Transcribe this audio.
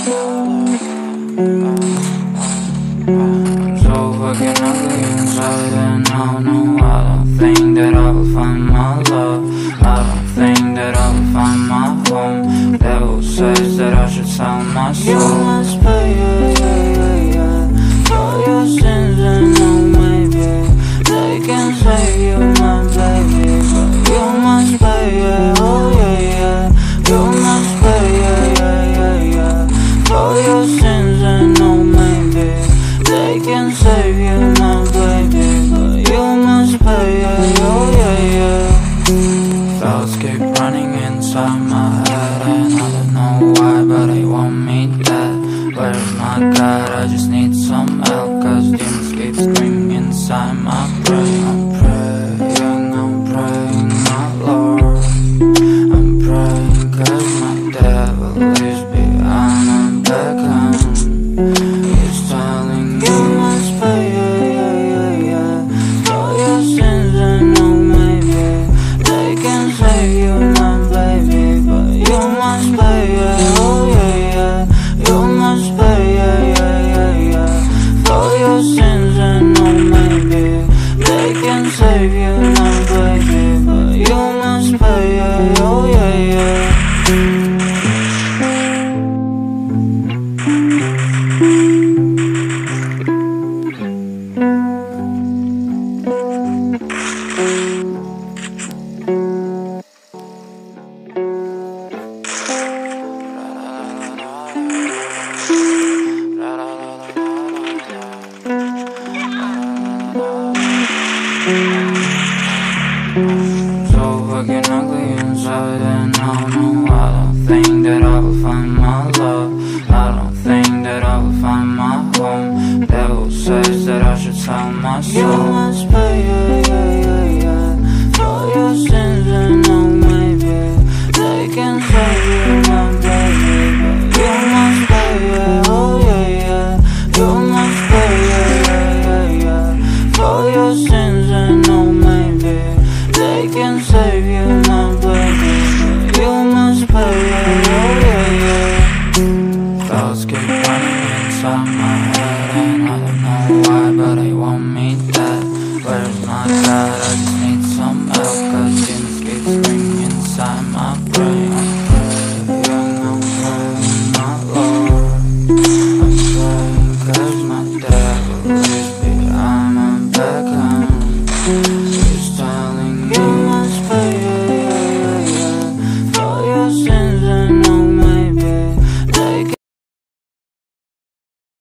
So fucking ugly inside and I don't know I don't think that I will find my love I don't think that I will find my home Devil says that I should sell my soul You must pay it your So fucking ugly inside and I don't know I don't think that I will find my love. I don't think that I will find my home. Devil says that I should sell my soul. You must pay, yeah, yeah, yeah, yeah. For your sin you must my blood You must play Thoughts keep running inside my head And I don't know why but I want me dead Where's my side?